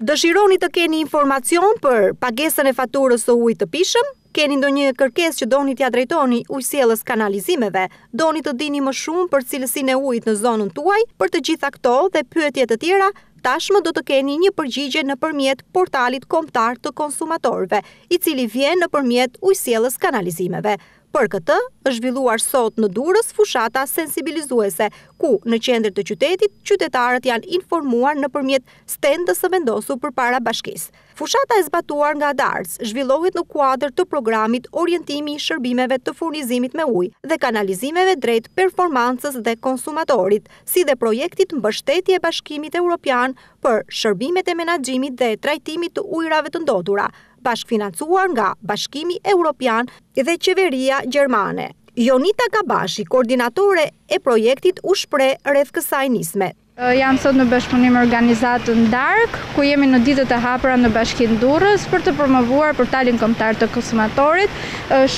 Dëshironi të keni informacion për pagesën e faturës së ujit të pijshëm? Keni ndonjë kërkesë që doni t'ia drejtoni Ujësjellës Kanalizimeve? Doni të dini më shumë për cilësinë e ujit në zonën tuaj? Për të gjitha këto dhe pyetje të tjera, tashmë do të keni një përgjigje nëpërmjet Portalit Kombëtar të Konsumatorëve, i cili vjen nëpërmjet Ujësjellës Kanalizimeve. Për këtë, është zhvilluar sot në Durrës fushata sensibilizuese, ku në qendër të qytetit, qytetarët janë informuar nëpërmjet stendës së vendosur përpara bashkisë. Fushata e zbatuar nga DARC zhvillohet në kuadër të programit Orientimi i shërbimeve të furnizimit me ujë dhe kanalizimeve drejt performancës dhe konsumatorit, si dhe projektit Mbështetja e Bashkimit Europian për Shërbimet e Menaxhimit dhe Trajtimit të Ujërave të Ndotura, bashkëfinancuar nga Bashkimi Europian dhe qeveria gjermane. Jonita Kabashi, koordinatore e projektit u shpreh rreth kësaj nisme. Jam sot në bashkëpunim me organizatën Dark, ku jemi në ditët e hapura në Bashkinë Durrës për të promovuar portalin kombëtar të konsumatorit,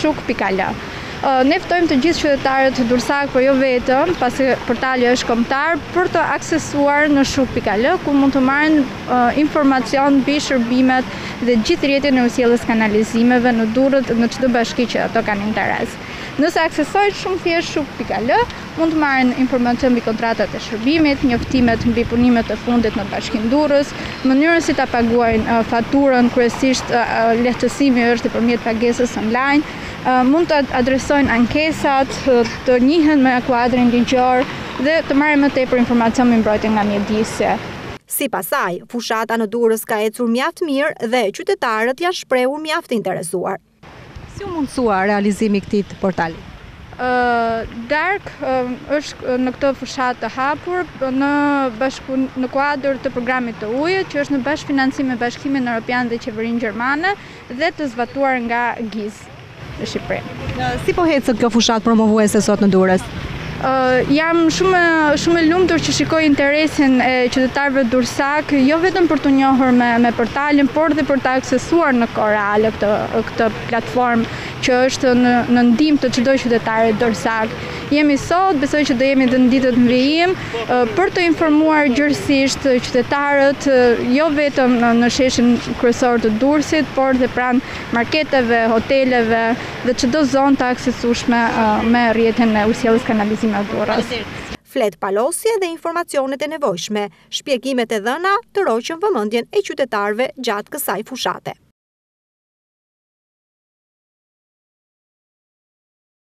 shuk.al. Ne ftojmë të gjithë qytetarët durrsakë, por jo vetëm, pasi portali është kombëtar, për të aksesuar në shuk.al, ku mund të marrin informacion mbi shërbimet dhe gjithë rrjetin e ujësjellës kanalizimeve në Durrës në çdo bashki që ato kanë interes. Nëse aksesojnë shumë thjesht shuk.al, mund të marrin informacion mbi kontratat e shërbimit, njoftimet mbi punimet e fundit në Bashkinë Durrës, mënyrën si ta paguajnë faturën, kryesisht lehtësimi është përmjet pagesës online, mund të adresojnë ankesat, të njihen me kuadrin ligjor dhe të marrin më tepër informacion mbi mbrojtjen nga mjedisi. Sipas saj, fushata në Durrës ka ecur mjaft mirë dhe qytetarët janë shprehur mjaft të interesuar. Si u mundësua realizimi i këtij portali? Dark është në këtë fushatë të hapur në në kuadër të programit të ujit, që është në bashkëfinancim me Bashkimin Europian dhe Qeverinë Gjermane dhe të zbatuar nga GIZ. në Shqipëri. Si po ecën kjo fushatë promovuese sot në Durrës? Jam shumë shumë e lumtur që shikoj interesin e qytetarëve durrsakë, jo vetëm për t'u njohur me me portalin, por dhe për ta aksesuar në kohë reale këtë këtë platformë që është në në ndihmë të çdo qytetari durrsak. Jemi sot, besoj që do jemi dhe në ditët në vijim për të informuar gjerësisht qytetarët, jo vetëm në sheshin kryesor të Durrësit, por dhe pranë marketeve, hoteleve dhe çdo zonë të aksesueshme me rrjetin e ujësjellës kanalizime Durrës. Fletëpalosjet dhe informacionet e nevojshme, shpjegimet e dhëna tërhoqën vëmendjen e qytetarëve gjatë kësaj fushate.